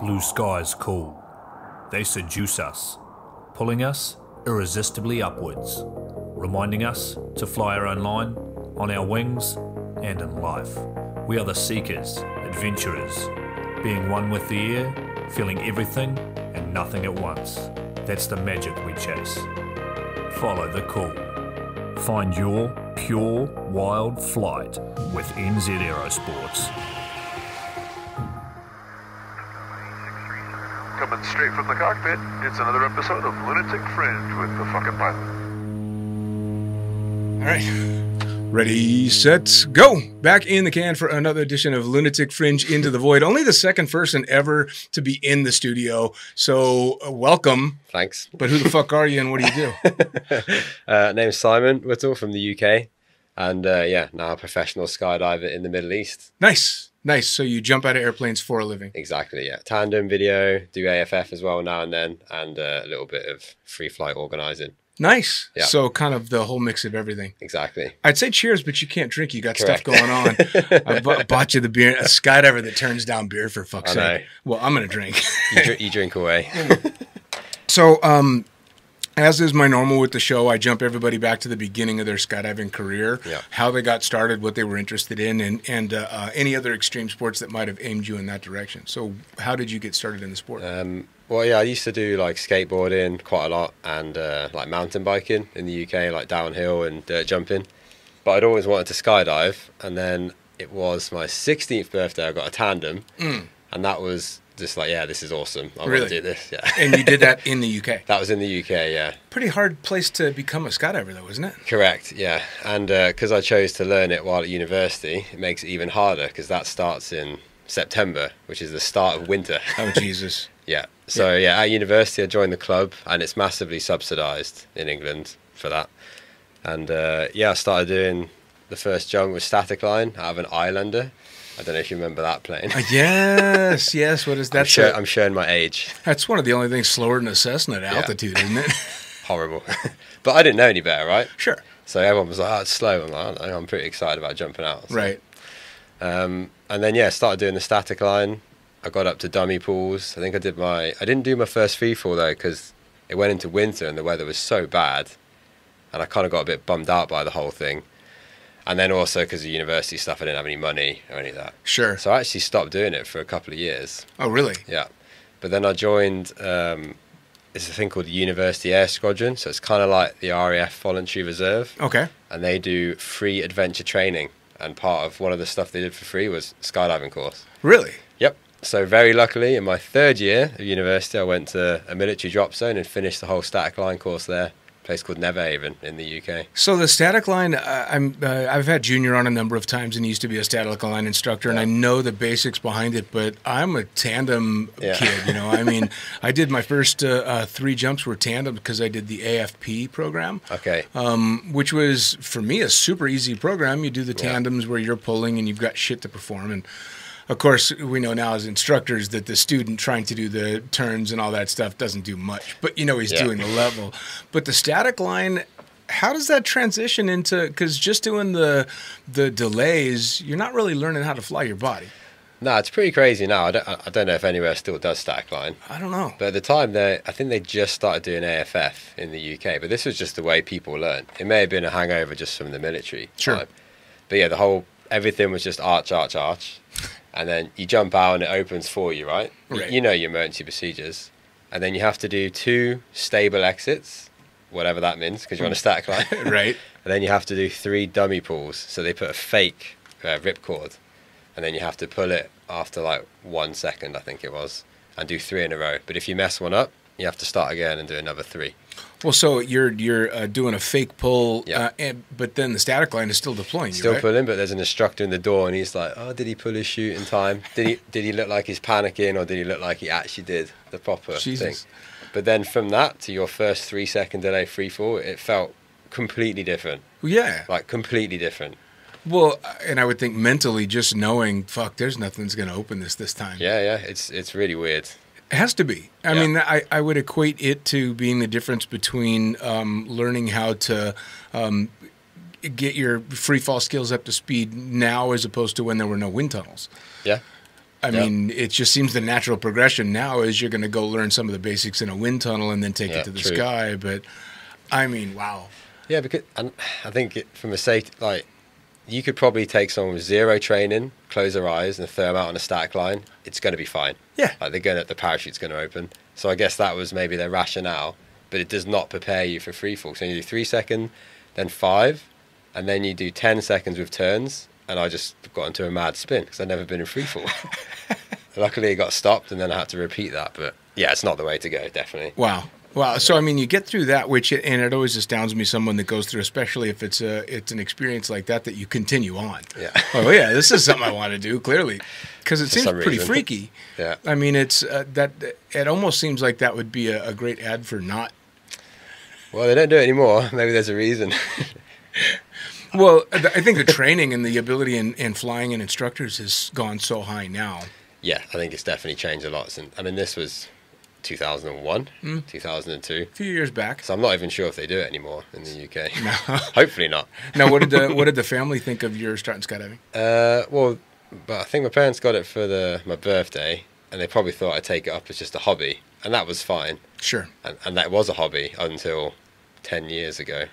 Blue skies cool. They seduce us, pulling us irresistibly upwards, reminding us to fly our own line, on our wings, and in life. We are the seekers, adventurers, being one with the air, feeling everything and nothing at once. That's the magic we chase. Follow the call. Find your pure wild flight with NZ Aerosports. Coming straight from the cockpit, it's another episode of Lunatic Fringe with the fucking pilot. All right. Ready, set, go. Back in the can for another edition of Lunatic Fringe Into the Void. Only the second person ever to be in the studio. So, uh, welcome. Thanks. But who the fuck are you and what do you do? uh, name's Simon Whittle from the UK, and uh, yeah, now a professional skydiver in the Middle East. Nice. Nice. So, you jump out of airplanes for a living. Exactly. Yeah, tandem video, do AFF as well now and then, and uh, a little bit of free flight organising. Nice. Yeah. So, kind of the whole mix of everything. Exactly. I'd say cheers, but you can't drink. You got Correct. stuff going on. I bought you the beer. A skydiver that turns down beer for fuck's sake. Well, I'm going to drink. You, dr- you drink away. So, um, as is my normal with the show, I jump everybody back to the beginning of their skydiving career, Yeah. how they got started, what they were interested in, and and uh, uh, any other extreme sports that might have aimed you in that direction. So, how did you get started in the sport? Um, well, yeah, I used to do like skateboarding quite a lot and uh, like mountain biking in the UK, like downhill and dirt jumping. But I'd always wanted to skydive, and then it was my 16th birthday. I got a tandem, and that was just like, yeah, this is awesome. I. Really? want to do this. Yeah, and you did that in the UK. that was in the UK. Yeah, Pretty hard place to become a skydiver, though, isn't it? correct. Yeah, and because I chose to learn it while at university, it makes it even harder because that starts in September, which is the start of winter. Oh Jesus! Yeah. So yeah. at university I joined the club, and it's massively subsidised in England for that. And uh, yeah, I started doing the first jump with static line out of an Islander. I don't know if you remember that plane. Uh, yes, yes. What is I'm, that? show, I'm showing my age. That's one of the only things slower than a Cessna at altitude, isn't it? Horrible. but I didn't know any better, right? sure. So everyone was like, "Oh, it's slow." I'm like, I'm pretty excited about jumping out." So- Right. Um, and then yeah, started doing the static line. I got up to dummy pools. I think I did my. I didn't do my first free fall though because it went into winter and the weather was so bad, and I kind of got a bit bummed out by the whole thing. And then also because of university stuff, I didn't have any money or any of that. Sure. So I actually stopped doing it for a couple of years. Oh, really? Yeah, but then I joined. Um, it's a thing called the University Air Squadron. So it's kind of like the RAF Voluntary Reserve Okay. and they do free adventure training. And part of one of the stuff they did for free was skydiving course. Really? Yep. So very luckily, in my third year of university, I went to a military drop zone and finished the whole static line course there. Place called Netheravon in the UK. So the static line, uh, I'm uh, I've had Junior on a number of times, and he used to be a static line instructor, and I know the basics behind it. But I'm a tandem Yeah. kid, you know. I mean, I did my first uh, uh, three jumps were tandem because I did the AFP program, Okay. um, which was for me a super easy program. You do the Yeah. tandems where you're pulling and you've got shit to perform, and of course we know now as instructors that the student trying to do the turns and all that stuff doesn't do much, but you know he's Yeah. doing the level. But the static line how does that transition into because just doing the the delays you're not really learning how to fly your body no, it's pretty crazy now. I don't, I don't know if anywhere still does static line. i don't know But at the time, they I think they just started doing AFF in the UK. But this was just the way people learned. It may have been a hangover just from the military Sure. time. But yeah, the whole everything was just arch, arch, arch, and then you jump out and it opens for you, right? Right. You know your emergency procedures, and then you have to do two stable exits, whatever that means, because you're on a static line. right And then you have to do three dummy pulls. So they put a fake uh, ripcord, and then you have to pull it after like one second, I think it was, and do three in a row. But if you mess one up, you have to start again and do another three. well so you're you're uh, doing a fake pull Yeah. uh, and, but then the static line is still deploying you, Still right? pulling, but there's an instructor in the door, and he's like, "Oh, did he pull his chute in time? Did he? Did he look like he's panicking, or did he look like he actually did the proper Jesus. thing?" But then from that to your first three second delay free fall, it felt completely different, yeah like completely different. well and i would think mentally just knowing fuck there's nothing's going to open this this time Yeah, yeah, it's it's really weird. It has to be. I Yeah. mean, I, I would equate it to being the difference between um, learning how to um, get your free fall skills up to speed now as opposed to when there were no wind tunnels. Yeah. I Yeah. mean, it just seems the natural progression now is you're going to go learn some of the basics in a wind tunnel and then take Yeah, it to the true. sky. But I mean, wow. Yeah, because and I think it, from a safety, like you could probably take someone with zero training, close their eyes, and throw them out on a static line. It's going to be fine. Yeah. like they're going the parachute's going to open. So I guess that was maybe their rationale, but it does not prepare you for free fall. So you do three second, then five, and then you do ten seconds with turns. And I just got into a mad spin because I'd never been in free fall. Luckily, it got stopped, and then I had to repeat that. But yeah, it's not the way to go. Definitely. Wow. Wow. So I mean, you get through that, which and it always astounds me. Someone that goes through, especially if it's a it's an experience like that, that you continue on. Yeah. Oh yeah, this is something I want to do. Clearly, because it For seems pretty reason. freaky. Yeah. I mean, it's uh, that it almost seems like that would be a, a great ad for not. Well, they don't do it anymore. Maybe there's a reason. Well, I think the training and the ability in, in flying and instructors has gone so high now. Yeah, I think it's definitely changed a lot since. I mean, this was 2001, Hmm. 2002. A few years back. So I'm not even sure if they do it anymore in the UK. No. Hopefully not. Now, what did the what did the family think of your starting skydiving? Uh, well, but I think my parents got it for the my birthday, and they probably thought I'd take it up as just a hobby, and that was fine. Sure. And, and that was a hobby until 10 years ago.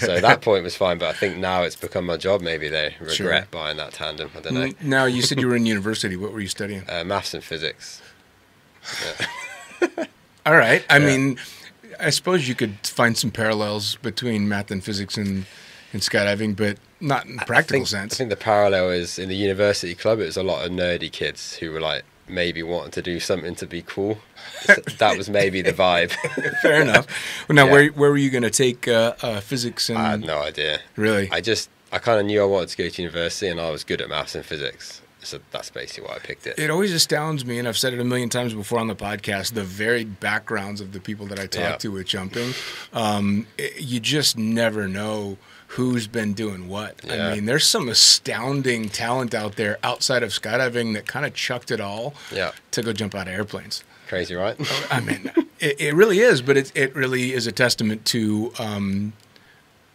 so that point was fine, but I think now it's become my job. Maybe they regret Sure. buying that tandem. I don't know. Now, you said you were in university. What were you studying? Uh, maths and physics. All right. I Yeah. mean, I suppose you could find some parallels between math and physics and, and skydiving, but not in a practical I think, sense. I think the parallel is in the university club. It was a lot of nerdy kids who were like maybe wanting to do something to be cool. That was maybe the vibe. Fair enough. Well, now, Yeah. where where were you going to take uh, uh, physics and I had no idea. really? I just I kind of knew I wanted to go to university, and I was good at maths and physics. So that's basically why I picked it. It always astounds me, and I've said it a million times before on the podcast. The varied backgrounds of the people that I talk Yeah. to with jumping, um, it- you just never know who's been doing what. Yeah. I mean, there's some astounding talent out there outside of skydiving that kind of chucked it all Yeah, to go jump out of airplanes. crazy, right? I mean, it, it really is, but it, it really is a testament to um,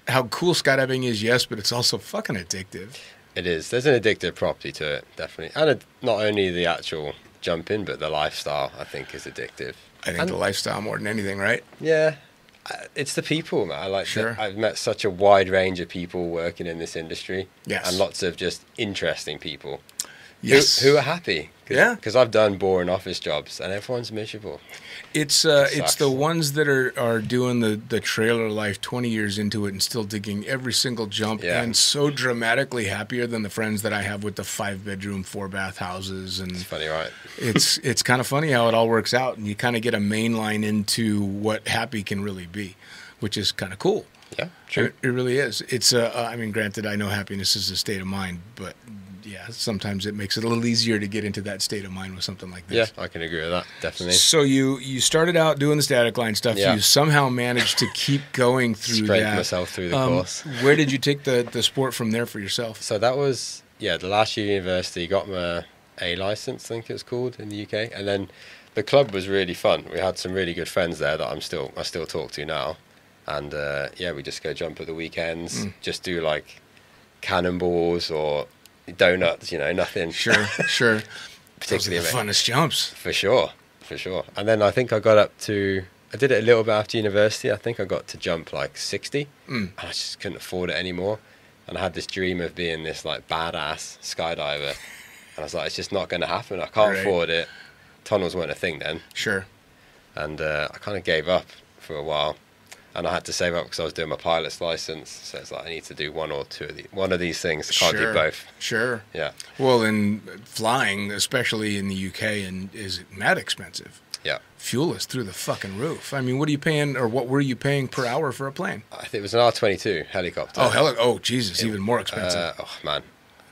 how cool skydiving is, yes, but it's also fucking addictive. It is. There's an addictive property to it, definitely, and it, not only the actual jumping, but the lifestyle. I think is addictive. I think And- the lifestyle more than anything, right? Yeah, it's the people, man. I like. the- Sure. I've met such a wide range of people working in this industry. Yes. and lots of just interesting people Yes. who, who are happy. Cause, Yeah. because I've done boring office jobs, and everyone's miserable. It's uh, It it's the ones that are, are doing the, the trailer life twenty years into it and still digging every single jump Yeah. and so dramatically happier than the friends that I have with the five bedroom, four bath houses and It's funny, right? it's it's kind of funny how it all works out and you kind of get a main line into what happy can really be, which is kind of cool. Yeah, true. It, it really is. It's uh, uh, I mean, granted, I know happiness is a state of mind, but yeah, sometimes it makes it a little easier to get into that state of mind with something like this. Yeah. I can agree with that. Definitely. So you you started out doing the static line stuff. Yeah. You somehow managed to keep going through Scraped that. myself through the Um, course. Where did you take the the sport from there for yourself? So that was yeah, the last year of university got my A license, I think it's called in the UK, and then the club was really fun. We had some really good friends there that I'm still I still talk to now, and uh, yeah, we just go jump at the weekends, Mm. just do like cannonballs or donuts, you know, nothing Sure, sure. Those are particularly the funnest jumps. for sure, for sure. And then I think I got up to I did it a little bit after university. I think I got to jump like sixty, Mm. and I just couldn't afford it anymore. And I had this dream of being this like badass skydiver, and I was like, it's just not going to happen. I can't Right. afford it. Tunnels weren't a thing then, Sure. and uh, I kind of gave up for a while. And I had to save up because I was doing my pilot's license. So it's like I need to do one or two of the, one of these things. I can't sure. do both. Sure. Yeah, Well, in flying, especially in the UK, and is it mad expensive. yeah. Fuel is through the fucking roof. I mean, what are you paying, or what were you paying per hour for a plane? I think it was an R twenty two helicopter. Oh hell! Oh Jesus! Even more expensive. Uh, oh man,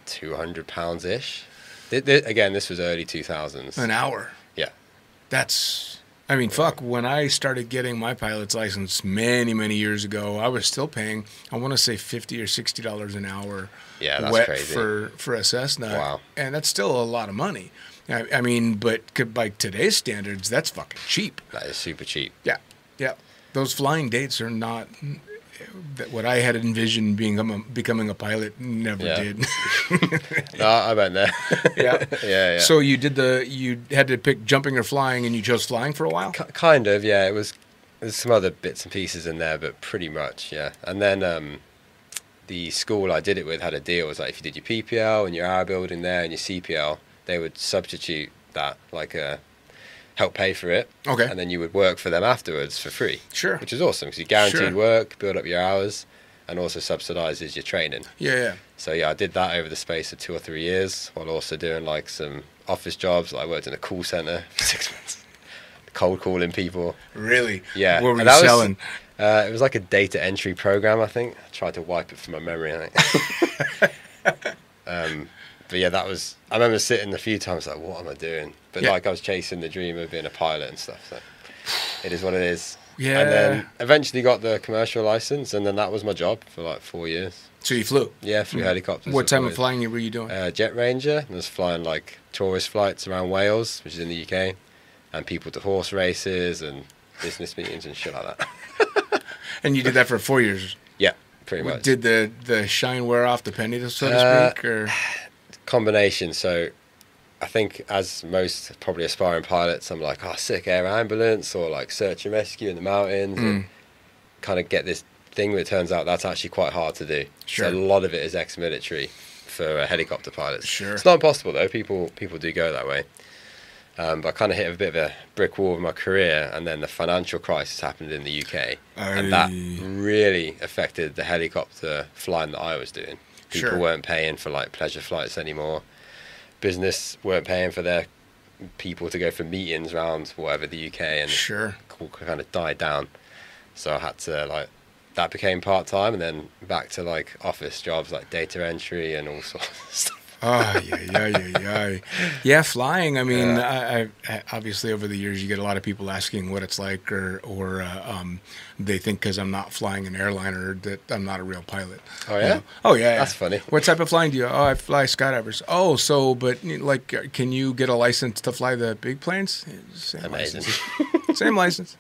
two hundred pounds ish. Again, this was early two thousands. An hour. Yeah, That's. I mean, fuck. When I started getting my pilot's license many, many years ago, I was still paying. I want to say fifty or sixty dollars an hour. Yeah, that's wet crazy. for for a Cessna. Wow. And that's still a lot of money. I, I mean, but by today's standards, that's fucking cheap. that is super cheap. Yeah, yeah. Those flying dates are not. That what I had envisioned being a, becoming a pilot never Yeah. did. No, I went there. yeah. yeah, yeah. So you did the you had to pick jumping or flying, and you chose flying for a while. Ki- kind of, yeah. It was there's some other bits and pieces in there, but pretty much, yeah. And then um, the school I did it with had a deal. It was like if you did your PPL and your hour building there and your CPL, they would substitute that, like uh, help pay for it, Okay. and then you would work for them afterwards for free. Sure. Which is awesome because you guaranteed Sure. work, build up your hours, and also subsidizes your training. Yeah, yeah. So yeah, I did that over the space of two or three years, while also doing like some office jobs. I worked in a call center for six months, cold calling people. Really? Yeah, What were and you that was- selling? Uh, it was like a data entry program, I think. I tried to wipe it from my memory, I think. um, but yeah, that was. I remember sitting a few times like, what am I doing? But Yeah. like I was chasing the dream of being a pilot and stuff. So it is what it is. Yeah. And then eventually got the commercial license, and then that was my job for like four years. So you flew. Yeah, through helicopters. Hmm. What type of flying were you doing? uh, Jet Ranger. I was flying like tourist flights around Wales, which is in the UK, and people to horse races and business meetings and shit like that. and you did that for four years. yeah, pretty much. Did the the shine wear off the penny, so to Uh, speak, or Combination. So, I think as most probably aspiring pilots, I'm like, oh, sick air ambulance or like search and rescue in the mountains, and Mm. kind of get this thing. But it turns out that's actually quite hard to do. Sure. So a lot of it is ex-military for uh, helicopter pilots. Sure. It's not impossible though. People people do go that way. Um, but I kind of hit a bit of a brick wall with my career, and then the financial crisis happened in the UK, and that really affected the helicopter flying that I was doing. People Sure. weren't paying for like pleasure flights anymore. Business weren't paying for their people to go for meetings around whatever the UK, and sure. kind of died down. So I had to like that became part time, and then back to like office jobs like data entry and all sorts of stuff. Oh yeah, yeah, yeah, yeah. Yeah, flying. I mean, I, I obviously over the years you get a lot of people asking what it's like, or or uh, um, they think because I'm not flying an airliner that I'm not a real pilot. Oh, You yeah? know? Oh yeah. That's yeah. funny. What type of flying do you? Oh, I fly skydivers. Oh, so but like, uh, can you get a license to fly the big planes? Same Amazing. license. Same license.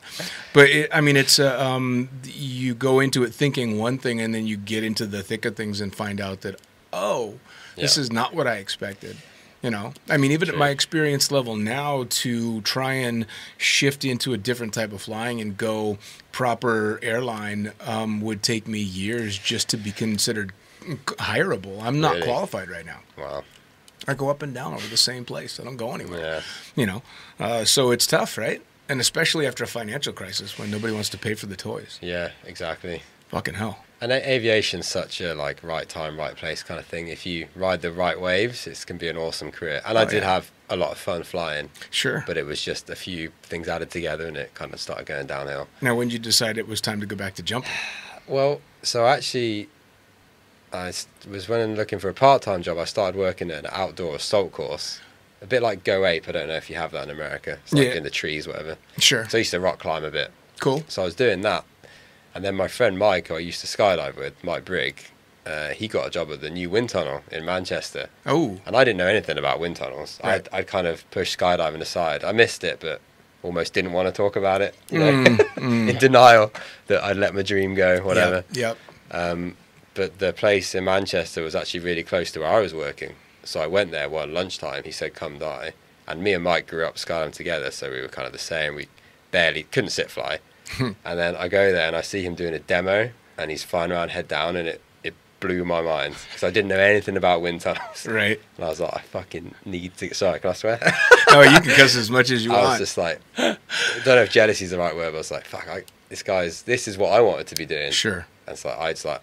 But it, I mean, it's uh, um, you go into it thinking one thing, and then you get into the thick of things and find out that oh, this is not what I expected. You know, I mean, even at my experience level now, to try and shift into a different type of flying and go proper airline um, would take me years just to be considered hireable. I'm not Really? qualified right now. Wow. I go up and down over the same place. I don't go anywhere Yeah. you know uh, so it's tough right and especially after a financial crisis when nobody wants to pay for the toys Yeah. Exactly. fucking hell And aviation's such a like right time, right place kind of thing. If you ride the right waves, it can be an awesome career. And I Oh, did yeah. have a lot of fun flying, sure but it was just a few things added together, and it kind of started going downhill. now when did you decide it was time to go back to jumping Well, so actually, I was when looking for a part-time job. I started working at an outdoor assault course, a bit like Go Ape. I don't know if you have that in America. It's like Yeah. in the trees, whatever. sure So I used to rock climb a bit. cool So I was doing that, and then my friend Mike, who I used to skydive with, Mike Brigg, uh, he got a job at the new wind tunnel in Manchester, oh and I didn't know anything about wind tunnels. Right. I'd, I'd kind of pushed skydiving aside. I missed it, but almost didn't want to talk about it. You know, Mm, in denial that I'd let my dream go, whatever. yep, yep. But the place in Manchester was actually really close to where I was working. So I went there one lunchtime. He said, "Come die." And me and Mike grew up skydiving together, so we were kind of the same. We barely couldn't sit fly. and then I go there and I see him doing a demo, and he's flying around head down, and it it blew my mind because I didn't know anything about wind tunnels. right And I was like, I fucking need to. Sorry, can I swear? oh you can cuss as much as you want. I was just like, I don't know if jealousy is the right word, but I was like, fuck, I, this guy's. This is what I wanted to be doing. sure And it's like I just like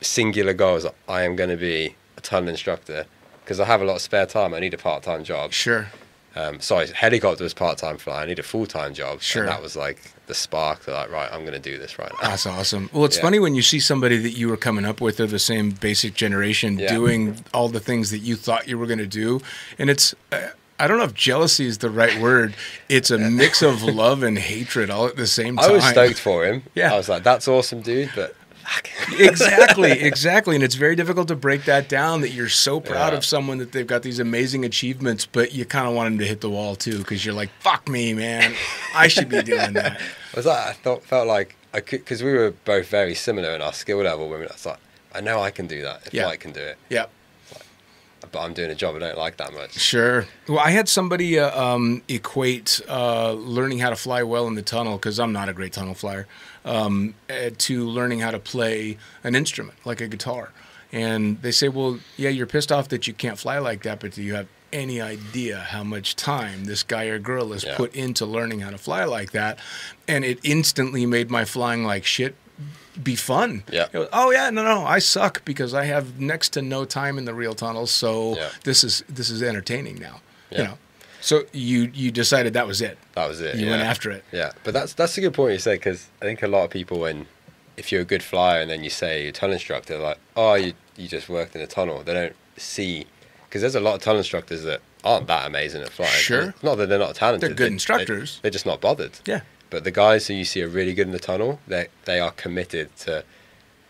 singular goals. Like, I am going to be a tunnel instructor because I have a lot of spare time. I need a part time job. sure Um, sorry, helicopter was part time fly. I need a full time job. Sure. And that was like the spark. They're like, right, I'm going to do this right now. That's awesome. Well, it's Yeah. funny when you see somebody that you were coming up with of the same basic generation Yeah. doing all the things that you thought you were going to do, and it's. Uh, I don't know if jealousy is the right word. It's a mix of love and hatred all at the same time. I was stoked for him. Yeah. I was like, that's awesome, dude. But exactly, exactly. And it's very difficult to break that down that you're so proud Yeah. of someone that they've got these amazing achievements, but you kind of want them to hit the wall too because you're like, fuck me, man. I should be doing that. was that I thought felt like I could because we were both very similar in our skill level. When I was like, I know I can do that if Yeah. Mike can do it, Yep. but I'm doing a job I don't like that much. Sure. Well, I had somebody uh, um, equate uh, learning how to fly well in the tunnel because I'm not a great tunnel flyer um, uh, to learning how to play an instrument like a guitar. And they say, well, yeah, you're pissed off that you can't fly like that, but do you have any idea how much time this guy or girl has Yeah. put into learning how to fly like that? And it instantly made my flying like shit be fun. Yeah. Was, oh yeah, no, no, I suck because I have next to no time in the real tunnels, so Yeah. this is this is entertaining now. You know. So you you decided that was it. That was it. You yeah. went after it. Yeah, but that's that's a good point you said because I think a lot of people when if you're a good flyer and then you say you're a tunnel instructor, they're like, oh, you you just worked in a tunnel. They don't see because there's a lot of tunnel instructors that aren't that amazing at flying. Sure. Not that they're not talented. They're good they- instructors. They, are just not bothered. Yeah. But the guys who you see are really good in the tunnel, they they are committed to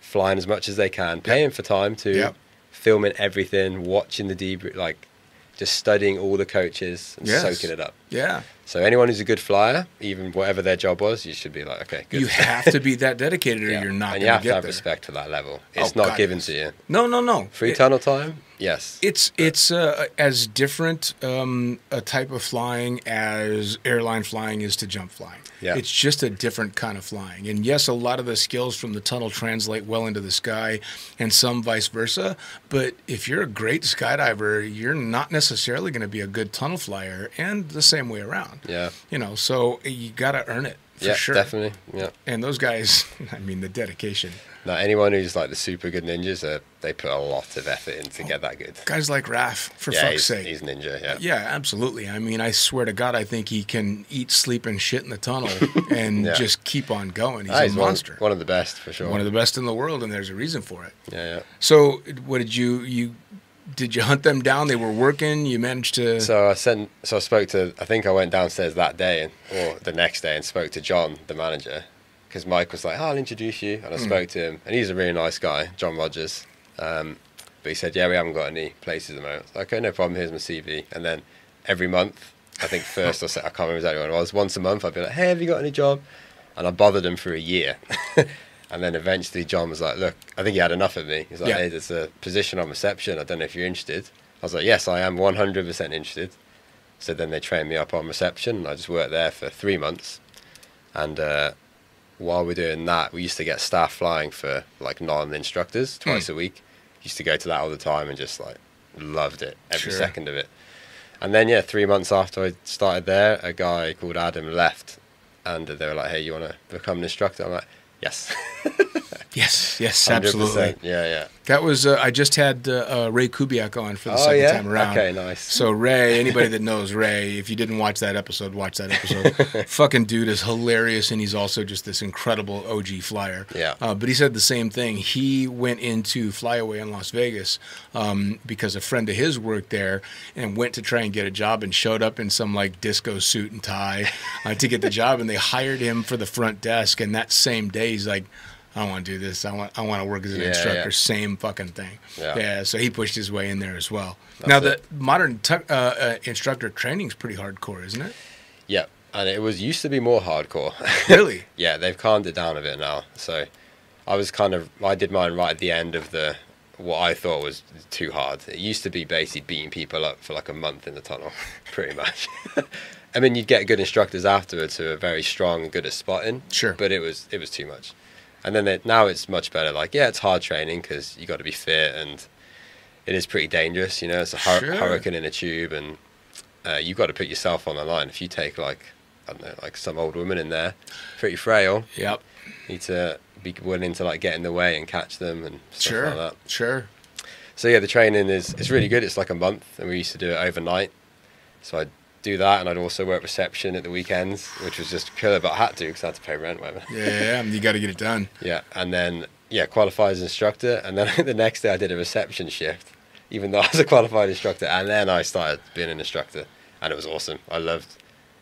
flying as much as they can, paying for time to Yep. filming everything, watching the debrief, like just studying all the coaches and Yes. soaking it up. Yeah. So anyone who's a good flyer, even whatever their job was, you should be like, okay, good. You have to be that dedicated or Yeah. you're not and you have to have there. respect for that level. Oh, it's Oh, not God, given yes. to you. No, no, no. Free It- tunnel time, yes. It's it's uh, as different um, a type of flying as airline flying is to jump flying. Yeah. It's just a different kind of flying. And yes, a lot of the skills from the tunnel translate well into the sky, and some vice versa. But if you're a great skydiver, you're not necessarily going to be a good tunnel flyer, and the same way around. yeah, You know, so you got to earn it for yeah, sure. definitely. Yeah. And those guys, I mean, the dedication. Now, anyone who's like the super good ninjas, uh, they put a lot of effort in to get that good. Guys like Raf, for yeah, fuck's he's, sake. he's a ninja. Yeah. Yeah, absolutely. I mean, I swear to God, I think he can eat, sleep, and shit in the tunnel and Yeah. just keep on going. He's Ah, a he's one, monster. one of the best for sure. One of the best in the world, and there's a reason for it. yeah, yeah. So, what did you you did you hunt them down? They were working. You managed to. So I sent. So I spoke to. I think I went downstairs that day and, or the next day and spoke to John, the manager, because Mike was like, oh, "I'll introduce you," and I spoke to him, and he's a really nice guy, John Rogers. Um, but he said, "Yeah, we haven't got any places at the moment." Like, okay, no problem. Here's my CV, and then every month, I think first or second, I can't remember exactly when it was. Once a month, I'd be like, "Hey, have you got any job?" And I bothered him for a year. And then eventually John was like, look, I think he had enough of me. He's like, Yeah. hey, there's a position on reception. I don't know if you're interested. I was like, yes, I am 100% interested. So then they trained me up on reception. I just worked there for three months. And uh, while we're doing that, we used to get staff flying for like non-instructors hmm. twice a week. Used to go to that all the time and just like loved it every Sure. second of it. And then yeah, three months after I started there, a guy called Adam left, and they were like, "Hey, you want to become an instructor?" I'm like, "Yes, yes, yes, 100%. absolutely. Yeah, yeah. That was. Uh, I just had uh, uh, Ray Kubiak on for the Oh, second yeah? time around. Okay, nice. So Ray, anybody that knows Ray, if you didn't watch that episode, watch that episode. Fucking dude is hilarious, and he's also just this incredible OG flyer. Yeah. Uh, but he said the same thing. He went into Flyaway in Las Vegas um, because a friend of his worked there, and went to try and get a job, and showed up in some like disco suit and tie uh, to get the job, and they hired him for the front desk. And that same day, he's like. I want to do this. I want. I want to work as an Yeah, instructor. yeah. Same fucking thing. Yeah. yeah. So he pushed his way in there as well. That's now the it. modern uh, uh, instructor training's pretty hardcore, isn't it? Yeah, and it was used to be more hardcore. Really? yeah, they've calmed it down a bit now. So I was kind of I did mine right at the end of the what I thought was too hard. It used to be basically beating people up for like a month in the tunnel, pretty much. I mean, you'd get good instructors afterwards who are very strong and good at spotting. Sure. But it was it was too much. And then it, now it's much better. Like yeah, it's hard training because you got to be fit and it is pretty dangerous. You know, it's a hur- Sure. hurricane in a tube and uh, you've got to put yourself on the line. If you take like I don't know, like some old woman in there, pretty frail, Yep. need to be willing to like get in the way and catch them and stuff Sure. like that. Sure. So yeah, the training is it's really good. It's like a month, and we used to do it overnight. So I'd do that, and I'd also work reception at the weekends, which was just killer, but I had to because I had to pay rent, whatever. Yeah, you got to get it done. Yeah, and then yeah, qualified as instructor, and then the next day I did a reception shift, even though I was a qualified instructor, and then I started being an instructor, and it was awesome. I loved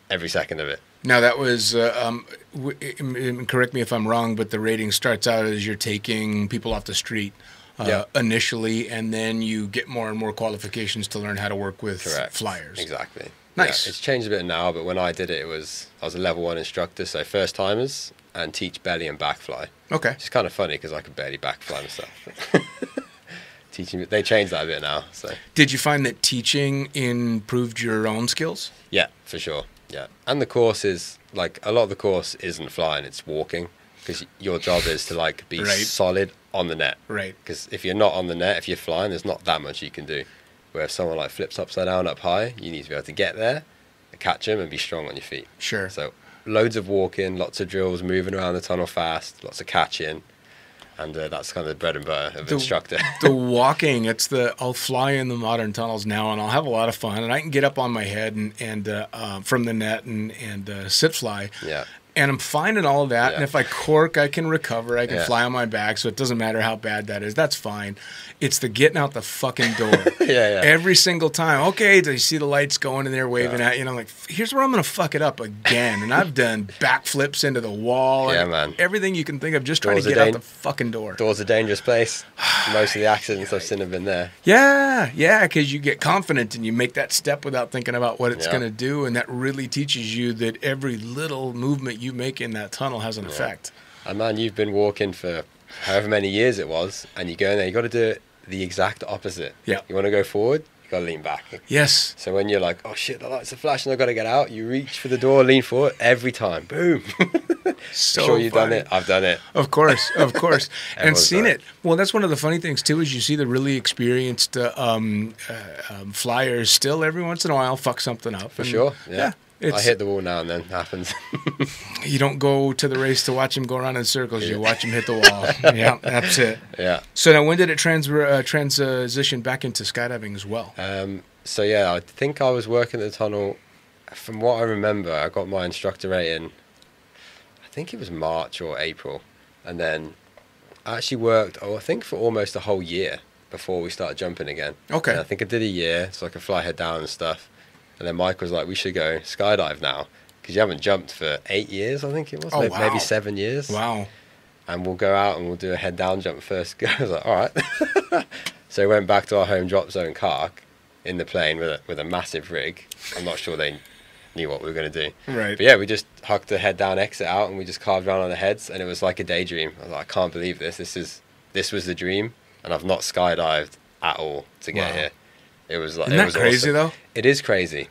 every second of it. Now that was. Uh, um, w- correct me if I'm wrong, but the rating starts out as you're taking people off the street. Uh, Yeah. Initially, and then you get more and more qualifications to learn how to work with Correct. flyers. Exactly. Nice. Yeah, it's changed a bit now, but when I did it, it was I was a level one instructor, so first timers, and teach belly and back fly. Okay. It's kind of funny because I could barely back fly myself. Teaching, they changed that a bit now. So Did you find that teaching improved your own skills? yeah, for sure. Yeah, and the course is like a lot of the course isn't flying; it's walking because your job is to like be Right. solid on the net. Right. Because if you're not on the net, if you're flying, there's not that much you can do. Where if someone like flips upside down up high, you need to be able to get there, catch him, and be strong on your feet. Sure. So loads of walking, lots of drills, moving around the tunnel fast, lots of catching, and uh, that's kind of the bread and butter of The- instructor. the walking it's the i'll fly in the modern tunnels now and i'll have a lot of fun and i can get up on my head and and uh, uh, from the net and and uh, sit fly yeah. And i'm finding all of that and if i cork i can recover i can Yeah. fly on my back so it doesn't matter how bad that is that's fine it's the getting out the fucking door Yeah, yeah. every single time okay do you see the lights going and they're waving at you and i'm like here's where i'm gonna fuck it up again and i've done backflips into the wall Yeah, and man. everything you can think of just trying to get out the fucking door Door's a dangerous place. Most of the accidents I've seen have been there. Yeah, yeah, because you get confident and you make that step without thinking about what it's Yeah. going to do, and that really teaches you that every little movement you make in that tunnel has an effect. And man, you've been walking for however many years it was, and you go in there, you got to do it the exact opposite. Yeah. You want to go forward, you got to lean back. Yes, So when you're like, oh shit, the lights are flashing, I've got to get out, you reach for the door, lean forward, every time, boom. so sure you've done it. I've done it. Of course, of course, and seen done it. Well, that's one of the funny things too is you see the really experienced uh, um, uh, um, flyers still every once in a while fuck something up. For and- sure. Yeah. I it's, hit the wall now and then. Happens. you don't go to the race to watch him go around in circles. You watch him hit the wall. yeah, that's it. yeah. So now, when did it trans- uh, transition back into skydiving as well? Um, so yeah, I think I was working at the tunnel. From what I remember, I got my instructor rating. I think it was March or April, and then I actually worked. Oh, I think for almost a whole year before we started jumping again. Okay. And I think I did a year, so I could fly head down and stuff. And then Mike was like, "We should go skydive now." Because you haven't jumped for eight years, I think it was, Oh, maybe, maybe seven years Wow. and we'll go out and we'll do a head down jump first. I was like, all right. so we went back to our home drop zone, Cark, in the plane with a, with a massive rig. I'm not sure they knew what we were going to do. Right. But yeah, we just hucked the head down exit out and we just carved around on the heads and it was like a daydream. I was like, I can't believe this. This is this was the dream and I've not skydived at all to get Wow. here. It was like Isn't it that was crazy awesome. though? It is crazy.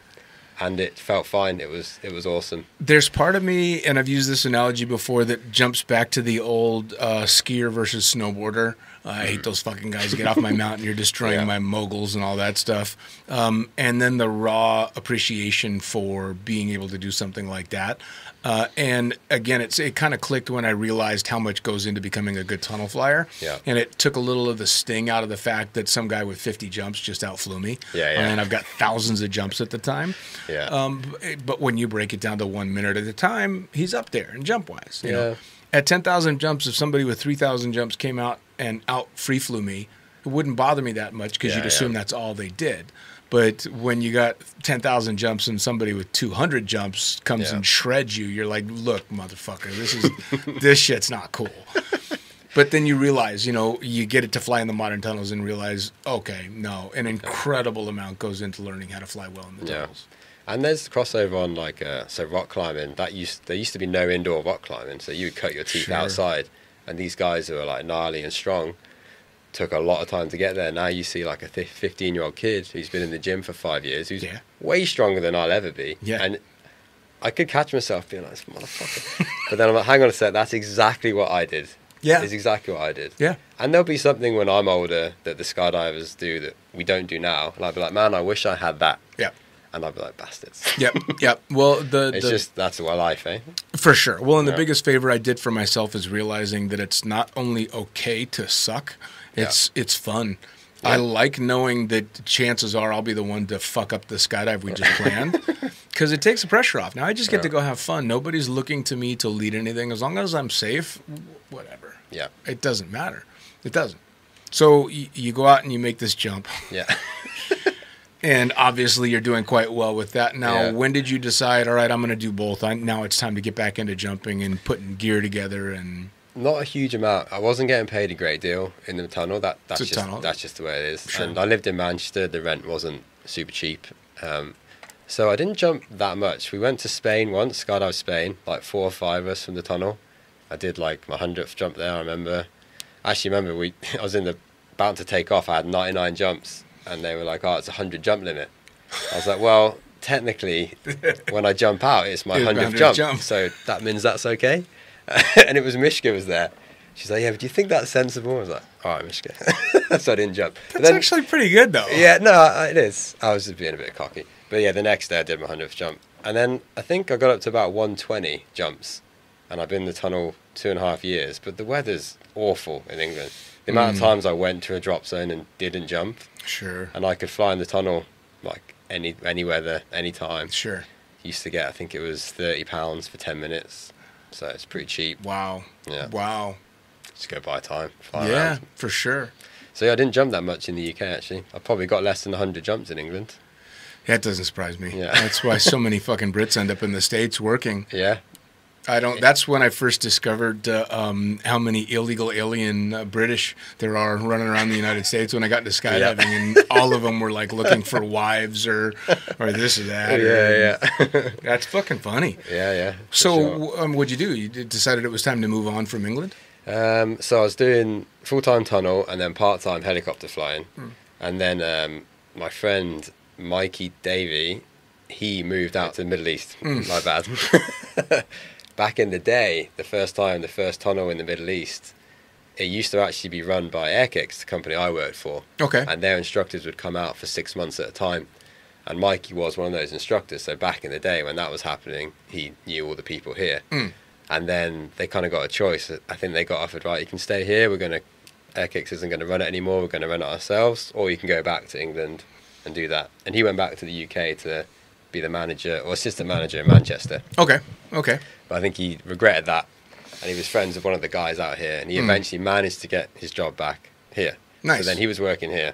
And it felt fine. It was it was awesome. There's part of me, and I've used this analogy before, that jumps back to the old uh, skier versus snowboarder. I hate those fucking guys. Get off my mountain. You're destroying Yeah. my moguls and all that stuff. Um, and then the raw appreciation for being able to do something like that. Uh, and again, it's it kind of clicked when I realized how much goes into becoming a good tunnel flyer. Yeah. And it took a little of the sting out of the fact that some guy with 50 jumps just outflew me. Yeah, yeah. And I've got thousands of jumps at the time. Yeah. Um, but when you break it down to one minute at a time, he's up there and jump wise. You know, Yeah. At ten thousand jumps, if somebody with three thousand jumps came out and out free flew me, it wouldn't bother me that much because Yeah, you'd assume yeah. that's all they did. But when you got ten thousand jumps and somebody with two hundred jumps comes Yeah. and shreds you, you're like, "Look, motherfucker, this is this shit's not cool." But then you realize, you know, you get it to fly in the modern tunnels and realize, okay, no, an incredible amount goes into learning how to fly well in the Yeah. And there's crossover on like uh, so rock climbing. That used there used to be no indoor rock climbing, so you would cut your teeth Sure. outside. And these guys who are like gnarly and strong took a lot of time to get there. Now you see like a 15 year old kid who's been in the gym for five years, who's Yeah. way stronger than I'll ever be. Yeah. And I could catch myself being like, this motherfucker. but then I'm like, hang on a sec, that's exactly what I did. Yeah. It's exactly what I did. Yeah. And there'll be something when I'm older that the skydivers do that we don't do now. And I'd be like, man, I wish I had that. Yeah. And I'd be like, bastards. Yep, yep. Well, the, It's the just that's our life, eh? for sure. Well, and the biggest favor I did for myself is realizing that it's not only okay to suck; it's it's fun. I like knowing that chances are I'll be the one to fuck up the skydive we just planned, because it takes the pressure off. Now I just get to go have fun. Nobody's looking to me to lead anything. As long as I'm safe, whatever. Yeah, It doesn't matter. It doesn't. So y- you go out and you make this jump, yeah. and obviously you're doing quite well with that. Now, Yeah. when did you decide? All right, I'm going to do both. I, now it's time to get back into jumping and putting gear together. And Not a huge amount. I wasn't getting paid a great deal in the tunnel. That that's just tunnel. that's just the way it is. Sure. And I lived in Manchester. The rent wasn't super cheap, um, so I didn't jump that much. We went to Spain once, skydive Spain, like four or five of us from the tunnel, I did like my hundredth jump there. I remember. I actually remember we. I was in the about to take off. I had 99 jumps, and they were like, "Oh, it's a hundred jump limit." I was like, "Well, technically, when I jump out, it's my hundredth jump, jump. so that means that's okay." and it was Mishka was there. She's like, "Yeah, but do you think that's sensible?" I was like, "All right, Mishka." so I didn't jump. That's actually pretty good though. yeah, no, it is. I was just being a bit cocky. But yeah, the next day I did my 100th jump. And then I think I got up to about 120 jumps. And I've been in the tunnel two and a half years. But the weather's awful in England. The amount Mm. of times I went to a drop zone and didn't jump. Sure. And I could fly in the tunnel like any any weather, any time. Sure. Used to get, I think it was £30 for 10 minutes. So it's pretty cheap. Wow. Yeah. Wow. Just go buy time. Fly yeah, around. for sure. So yeah, I didn't jump that much in the UK actually. I probably got less than 100 jumps in England. That doesn't surprise me. Yeah. That's why so many fucking Brits end up in the states working. Yeah. I don't. That's when I first discovered uh, um, how many illegal alien uh, British there are running around the United States. When I got into skydiving, and all of them were like looking for wives or or this or that. or- Yeah, yeah. That's fucking funny. yeah, yeah. So, sure. um, what'd you do? You decided it was time to move on from England. Um, so I was doing full time tunnel and then part time helicopter flying, and then um, my friend Mikey Davey, he moved out to the Middle East. My bad. Back in the day, the first time, the first tunnel in the Middle East, it used to actually be run by Airkix, the company I worked for, Okay. and their instructors would come out for six months at a time. And Mikey was one of those instructors. So back in the day when that was happening, he knew all the people here. Mm. And then they kind of got a choice. I think they got offered, right, you can stay here. We're going to, Airkix isn't going to run it anymore. We're going to run it ourselves. Or you can go back to England and do that. And he went back to the UK to be the manager or assistant manager in Manchester. Okay. Okay. But I think he regretted that. And he was friends with one of the guys out here. And he Mm. eventually managed to get his job back here. Nice. So then he was working here.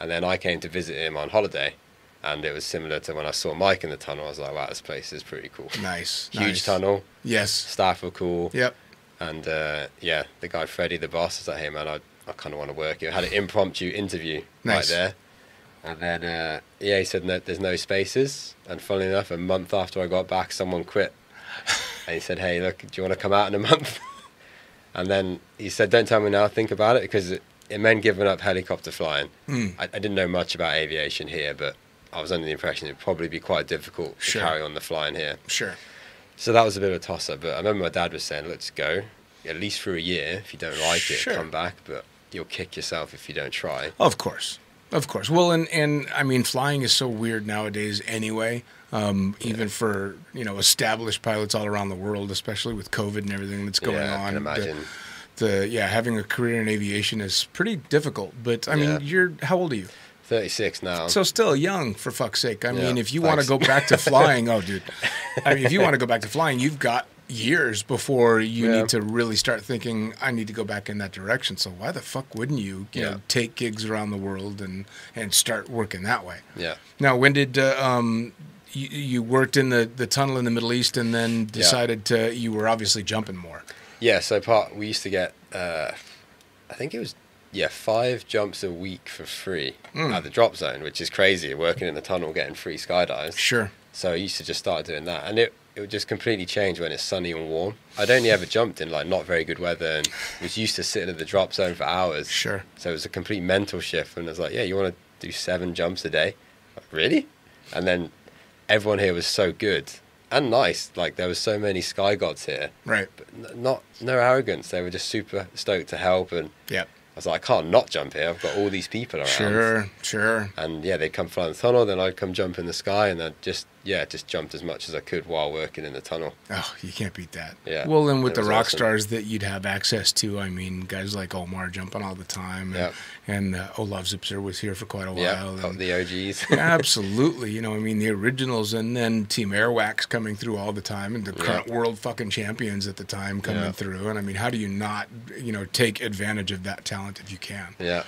And then I came to visit him on holiday. And it was similar to when I saw Mike in the tunnel. I was like, wow, this place is pretty cool. Nice. Huge nice. tunnel. Yes. Staff were cool. Yep. And uh, yeah, the guy Freddie, the boss, was like, "Hey man, I, I kind of want to work here." I had an impromptu interview right there, and then uh, yeah, he said no, there's no spaces. And funnily enough, a month after I got back, someone quit, and he said, "Hey, look, do you want to come out in a month?" and then he said, "Don't tell me now. Think about it because it, it meant giving up helicopter flying. Mm. I, I didn't know much about aviation here, but I was under the impression it'd probably be quite difficult Sure. to carry on the flying here." Sure. So that was a bit of a toss up. But I remember my dad was saying, let's go at least for a year. If you don't like Sure. it, come back. But you'll kick yourself if you don't try. Of course, of course. Well, and and I mean, flying is so weird nowadays. Anyway, um, even for you know established pilots all around the world, especially with COVID and everything that's going yeah, on. I can the- imagine. The, yeah, having a career in aviation is pretty difficult. But I mean, Yeah. you're how old are you? 36 now. So still young, for fuck's sake. I Yeah, mean, if you want to go back to flying, oh, dude. I mean, if you want to go back to flying, you've got years before you Yeah. need to really start thinking, I need to go back in that direction. So why the fuck wouldn't you, you Yeah. know, take gigs around the world and and start working that way? yeah. Now, when did uh, um, you, you worked in the, the tunnel in the Middle East and then decided to? You were obviously jumping more. Yeah, so part we used to get, uh, I think it was, yeah, five jumps a week for free Mm. at the drop zone, which is crazy. Working in the tunnel, getting free skydives. Sure. So I used to just start doing that, and it it would just completely change when it's sunny and warm. I'd only ever jumped in like not very good weather, and was used to sitting at the drop zone for hours. Sure. So it was a complete mental shift, and I was like, "Yeah, you want to do seven jumps a day? Like, really?" And then everyone here was so good and nice. Like there was so many sky gods here, Right. but n- not no arrogance. They were just super stoked to help, and yeah. I was like, "I can't not jump here. I've got all these people around." Sure. Sure. And yeah, they'd come fly in the tunnel, then I'd come jump in the sky, and I'd just yeah, just jumped as much as I could while working in the tunnel. Oh, you can't beat that. Yeah, Well, then with the rock awesome. stars that you'd have access to, I mean, guys like Omar jumping all the time, and, Yep. and uh, Olaf Zipser was here for quite a while. oh, and- the OGs. Absolutely, you know, I mean, the originals, and then Team Airwax coming through all the time, and the Yeah. current world fucking champions at the time coming Yeah. through. And I mean, how do you not, you know, take advantage of that talent if you can? yeah,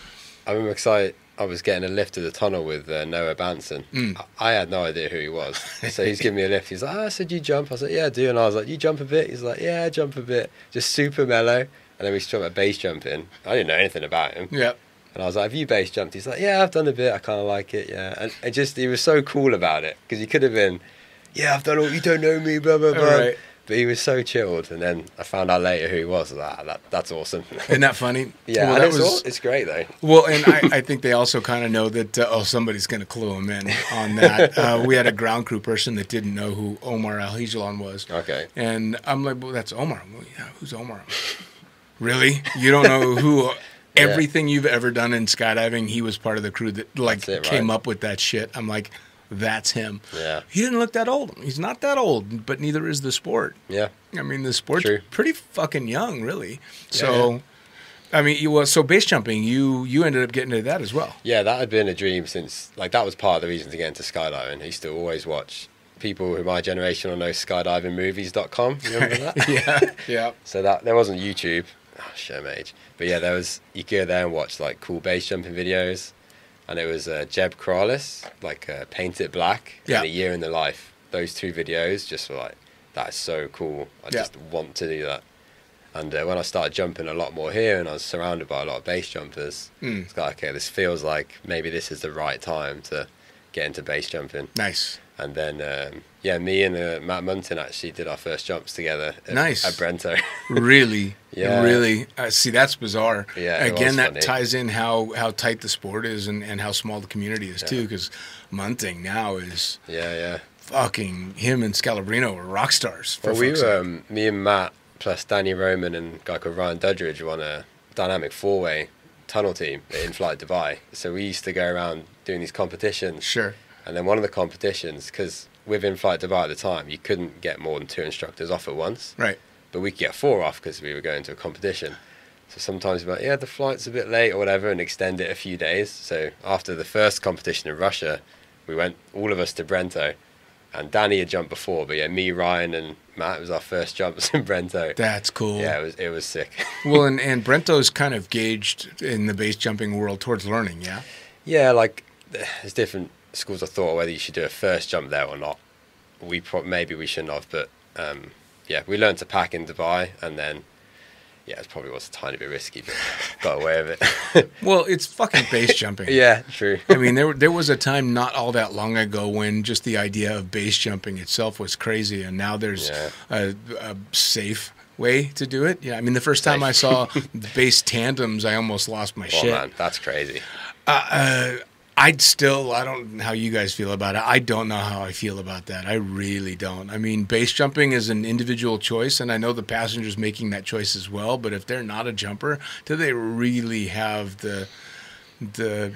I'm excited. I was getting a lift to the tunnel with uh, Noah Bahnson. Mm. I I had no idea who he was, so he's giving me a lift. He's like, "Ah, I said you jump." I was like, "Yeah, I do." And I was like, "You jump a bit?" He's like, "Yeah, I jump a bit." Just super mellow. And then we struck a base jumping. I didn't know anything about him. Yep. And I was like, "Have you base jumped?" He's like, "Yeah, I've done a bit. I kind of like it, yeah." And it just he was so cool about it because he could have been, "Yeah, I've done all. You don't know me, blah blah blah." Right. But he was so chilled. And then I found out later who he was. Like, ah, that, that's awesome. Isn't that funny? yeah, Well, that it's, was all, it's great though. well, and I, I think they also kind of know that uh, oh somebody's going to clue them in on that. Uh, we had a ground crew person that didn't know who Omar Alhegelan was. Okay. And I'm like, well, that's Omar. Well, yeah, who's Omar? really? You don't know who? Everything you've ever done in skydiving, he was part of the crew that like it, came right? up with that shit. I'm like, that's him. Yeah. He didn't look that old. He's not that old, but neither is the sport. Yeah. I mean, the sport's True. pretty fucking young, really. So, I mean, you well, so base jumping, you you ended up getting into that as well. Yeah, that had been a dream since, like, that was part of the reason to get into skydiving. I used to always watch people who my generation will know skydivingmovies.com. You remember that? yeah, yeah. So that there wasn't YouTube. Ah, oh, show my age. But yeah, there was. You go there and watch like cool base jumping videos, and it was uh, Jeb Corliss, like uh, Paint It Black, Yeah. and A Year in the Life. Those two videos just were like, that is so cool. I Yeah. just want to do that. And uh, when I started jumping a lot more here, and I was surrounded by a lot of base jumpers, Mm. it's like, okay, this feels like maybe this is the right time to get into base jumping. Nice. And then, um, yeah, me and uh, Matt Munton actually did our first jumps together at, Nice. at Brento. Really, Yeah. really. Uh, see, that's bizarre. Yeah, Again, that funny. ties in how how tight the sport is and and how small the community is too. Because Munton now is yeah, yeah. fucking him and Scalabrino are rock stars. For Well, we were, um, me and Matt, plus Danny Roman and a guy called Ryan Dudridge were on a dynamic four way tunnel team Inflight Dubai. So we used to go around doing these competitions. sure. And then one of the competitions, because with Inflight Dubai at the time, you couldn't get more than two instructors off at once. Right. But we could get four off because we were going to a competition. So sometimes we're like, yeah, the flight's a bit late or whatever, and extend it a few days. So after the first competition in Russia, we went all of us to Brento, and Danny had jumped before, but yeah, me, Ryan, and Matt it was our first jumps in Brento. That's cool. Yeah, it was it was sick. well, and, and Brento's kind of gauged in the base jumping world towards learning, yeah? yeah, like there's different schools of thought whether you should do a first jump there or not. We pro- maybe we shouldn't have, but um, yeah, we learned to pack in Dubai, and then yeah, it probably was a tiny bit risky, but got away with it. Well, it's fucking base jumping. yeah, true. I mean, there there was a time not all that long ago when just the idea of base jumping itself was crazy, and now there's Yeah. a, a safe way to do it. Yeah, I mean, the first time I saw base tandems, I almost lost my Oh shit. man, that's crazy. Uh, I'd still, I don't know how you guys feel about it. I don't know how I feel about that. I really don't. I mean, base jumping is an individual choice, and I know the passenger's making that choice as well. But if they're not a jumper, do they really have the the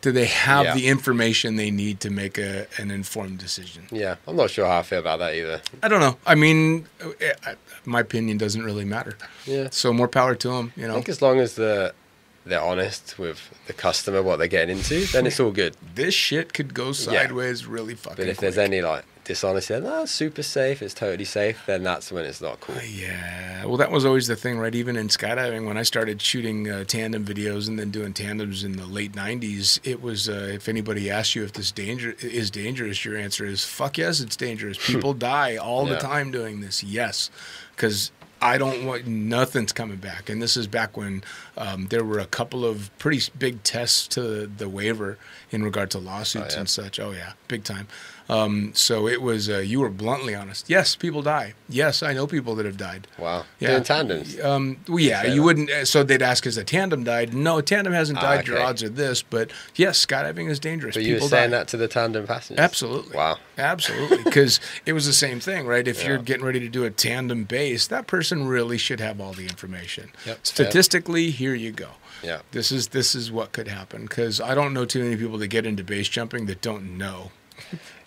do they have Yeah. the information they need to make a, an informed decision? Yeah, I'm not sure how I feel about that either. I don't know. I mean, eh, I- my opinion doesn't really matter. Yeah, So more power to them. You know. I think as long as the they're honest with the customer what they're getting into, then it's all good. this shit could go sideways really fucking. But if there's any like dishonesty, then, oh, super safe, it's totally safe, then that's when it's not cool. Yeah, well, that was always the thing, right? Even in skydiving, when I started shooting uh, tandem videos and then doing tandems in the late '90s, it was uh, if anybody asks you if this danger is dangerous, your answer is "fuck yes, it's dangerous." People die all the time doing this. Yes, because I don't want nothing's coming back. And this is back when um, there were a couple of pretty big tests to the waiver in regard to lawsuits yeah. and such. Oh yeah, big time. Um, so it was. Uh, you were bluntly honest. Yes, people die. Yes, I know people that have died. Wow. Yeah. Doing tandems. Um, well, yeah, you wouldn't. uh, So they'd ask, "Has a tandem died?" No, a tandem hasn't Ah, died. Your odds are this, but yes, skydiving is dangerous. But you People were saying die. that to the tandem passengers? Absolutely. Wow. Absolutely, because it was the same thing, right? If you're getting ready to do a tandem base, that person really should have all the information. Yep. Statistically, here you go. Yeah. This is this is what could happen because I don't know too many people that get into base jumping that don't know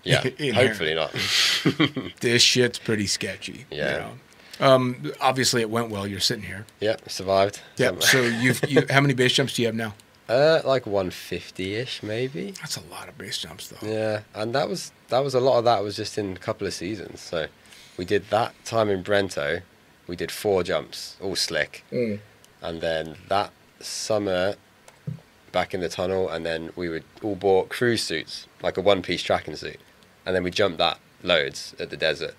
Yeah. Hopefully not. this shit's pretty sketchy. you Yeah. know? Um, obviously, it went well. You're sitting here. yeah. Survived. Yeah. So you've you, how many base jumps do you have now? uh, like 150 ish, maybe. That's a lot of base jumps, though. Yeah, and that was that was a lot of that was just in a couple of seasons. So we did that time in Brento, we did four jumps, all slick, Mm. and then that summer back in the tunnel, and then we would all bought cruise suits, like a one-piece tracking suit, and then we jumped that loads at the desert,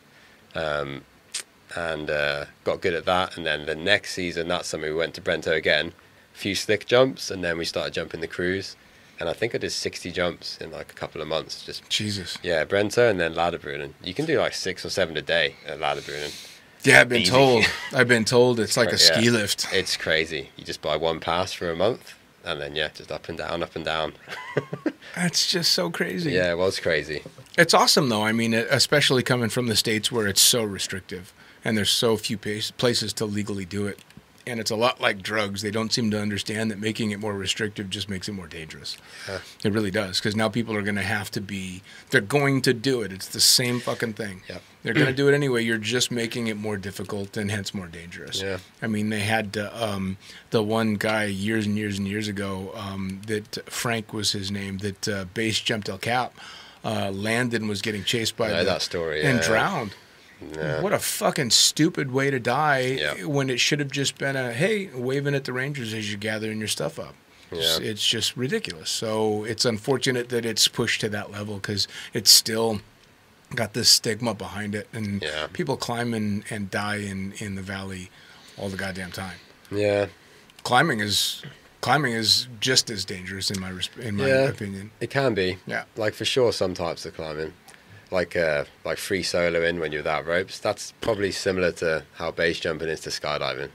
um, and uh, got good at that. And then the next season, that summer, we went to Brento again, a few slick jumps, and then we started jumping the cruise. and I think I did 60 jumps in like a couple of months. Just Jesus. yeah, Brento and then Lauterbrunnen. You can do like six or seven a day at Lauterbrunnen. Yeah, I've been Easy. told. I've been told it's like a Yeah. ski lift. It's crazy. You just buy one pass for a month, and then yeah, just up and down, up and down. That's just so crazy. Yeah, it was crazy. It's awesome though. I mean, especially coming from the states where it's so restrictive and there's so few places to legally do it. And it's a lot like drugs. They don't seem to understand that making it more restrictive just makes it more dangerous. Yeah. It really does because now people are going to have to be. They're going to do it. It's the same fucking thing. Yep. They're going to do it anyway. You're just making it more difficult and hence more dangerous. Yeah. I mean, they had uh, um, the one guy years and years and years ago um, that Frank was his name that uh, base jumped El Cap, uh, landed and was getting chased by know the, that story, and drowned. What a fucking stupid way to die Yeah. when it should have just been a hey, waving at the Rangers as you're gathering your stuff up. It's, Yeah. it's just ridiculous. So it's unfortunate that it's pushed to that level because it's still got this stigma behind it, and Yeah. people climb and, and die in, in the valley all the goddamn time. Yeah, Climbing is climbing is just as dangerous in my in my Yeah. opinion. it can be. Yeah. Like for sure, some types of climbing, like uh, like free soloing when you're without ropes. That's probably similar to how base jumping is to skydiving.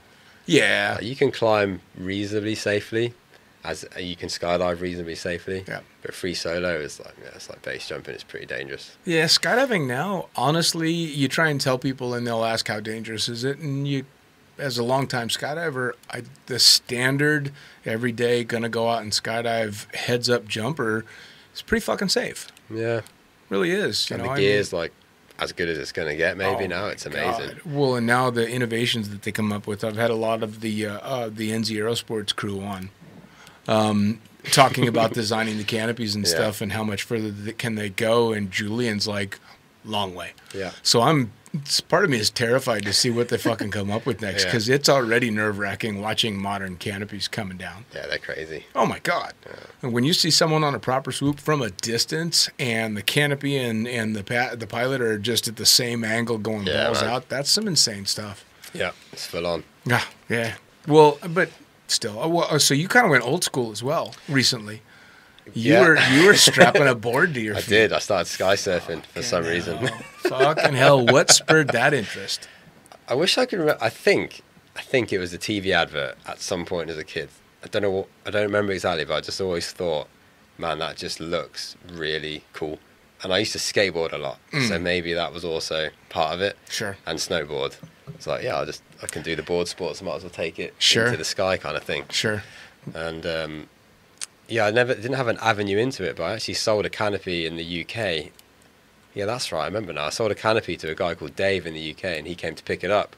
Yeah, Uh, you can climb reasonably safely, as uh, you can skydive reasonably safely. Yeah. But free solo is like yeah, it's like base jumping. It's pretty dangerous. Yeah, skydiving now, honestly, you try and tell people and they'll ask how dangerous is it and you as a longtime skydiver, I the standard every day gonna go out and skydive heads up jumper is pretty fucking safe. Yeah. Really is. You and know, the I mean- like as good as it's gonna get. Maybe Oh now it's amazing. God. Well, and now the innovations that they come up with, I've had a lot of the uh, uh, the NZ Aerosports crew on, um, talking about designing the canopies and Yeah. stuff, and how much further th- can they go. And Julian's like, long way. Yeah. So I'm. It's- Part of me is terrified to see what they fucking come up with next Yeah. because it's already nerve wracking watching modern canopies coming down. Yeah, they're crazy. Oh my god! And when you see someone on a proper swoop from a distance, and the canopy and and the pa- the pilot are just at the same angle going Yeah, balls man. out, that's some insane stuff. Yeah, it's full on. Yeah, yeah. Well, but still, uh, well, uh, so you kind of went old school as well recently. You Yeah. were you were strapping a board to your I feet. did. I started sky surfing for some Fucking reason. Fucking hell! What spurred that interest? I wish I could remember. I think, I think it was a TV advert at some point as a kid. I don't know. What, I don't remember exactly, but I just always thought, man, that just looks really cool. And I used to skateboard a lot, so maybe that was also part of it. Mm. Sure. And snowboard. It's like, yeah, I just I can do the board sports. I might as well take it Sure. into the sky, kind of thing. Sure. And um, yeah, I never didn't have an avenue into it, but I actually sold a canopy in the UK. Yeah, that's right. I remember now. I sold a canopy to a guy called Dave in the UK, and he came to pick it up.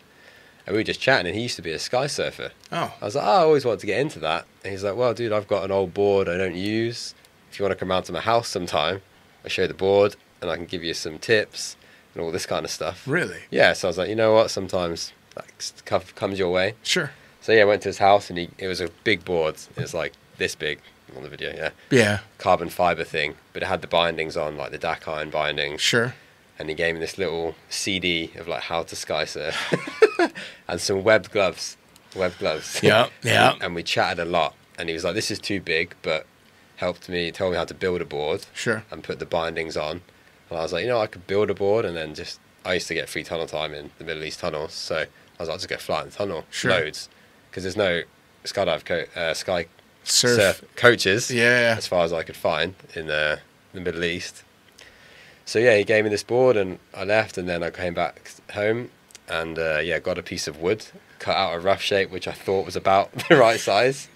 And we were just chatting, and he used to be a sky surfer. Oh, I was like, oh, I always wanted to get into that. And he's like, well, dude, I've got an old board I don't use. If you want to come round to my house sometime, I'll show you the board, and I can give you some tips and all this kind of stuff. really? Yeah, so I was like, you know what? Sometimes that comes your way. Sure. So yeah, I went to his house and he it was a big board. It was like this big on the video, yeah. Yeah. Carbon fiber thing, but it had the bindings on, like the Dakine bindings. Sure. And he gave me this little CD of like how to sky surf and some webbed gloves, web gloves. Yeah. Yeah. and we chatted a lot. And he was like, "This is too big," but helped me, told me how to build a board Sure. and put the bindings on. And I was like, you know, I could build a board and then just. I used to get free tunnel time in the Middle East tunnels, so I was like, I'll just go fly in the tunnel, Sure. loads, because there's no skydive co- uh, sky Surf. surf coaches, Yeah. as far as I could find in the, the Middle East. So yeah, he gave me this board and I left, and then I came back home and uh, yeah, got a piece of wood, cut out a rough shape which I thought was about the right size.